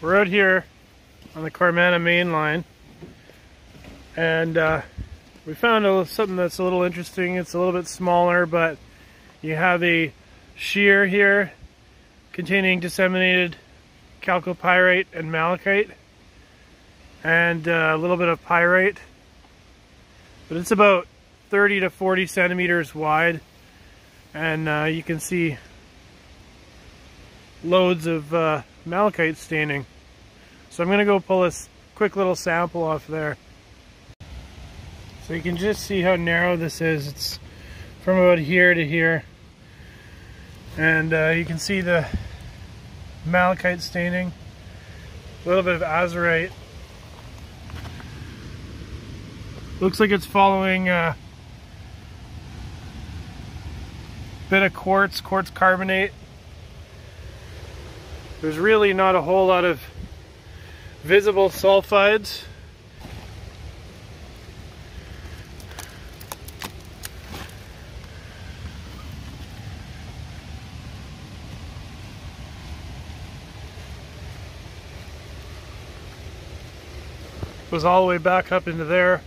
We're out here on the Carmanah main line. And uh, we found a, something that's a little interesting. It's a little bit smaller but you have a shear here containing disseminated chalcopyrite and malachite and uh, a little bit of pyrite. But it's about 30 to 40 centimeters wide. And uh, you can see loads of uh, malachite staining. So I'm going to go pull a quick little sample off there. So you can just see how narrow this is. It's from about here to here. And uh, you can see the malachite staining. A little bit of azurite. Looks like it's following a uh, bit of quartz, quartz carbonate. There's really not a whole lot of visible sulfides. Goes all the way back up into there.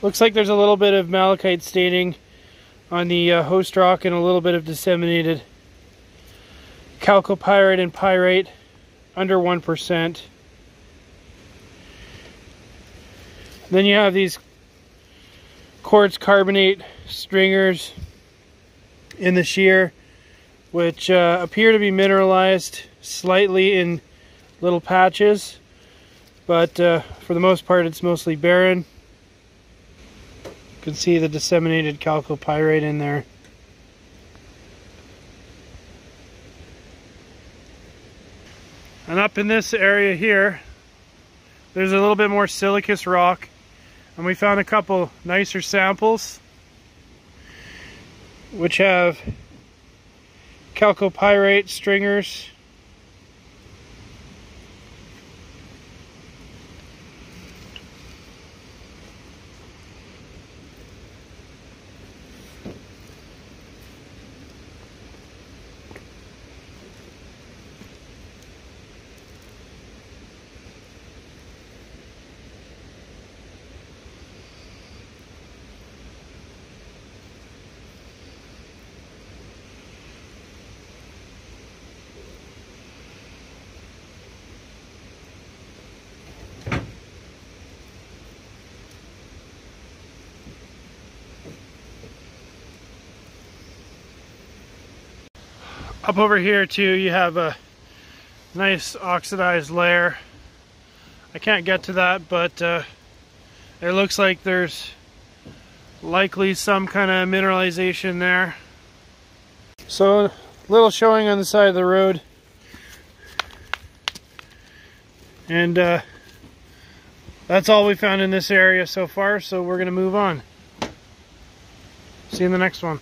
Looks like there's a little bit of malachite staining on the uh, host rock and a little bit of disseminated chalcopyrite and pyrite under 1%. Then you have these quartz carbonate stringers in the shear which uh, appear to be mineralized slightly in little patches but uh, for the most part it's mostly barren. You can see the disseminated chalcopyrite in there. And up in this area here, there's a little bit more siliceous rock. And we found a couple nicer samples, which have chalcopyrite stringers Up over here too, you have a nice oxidized layer. I can't get to that, but uh, it looks like there's likely some kind of mineralization there. So, little showing on the side of the road. And uh, that's all we found in this area so far, so we're to move on. See you in the next one.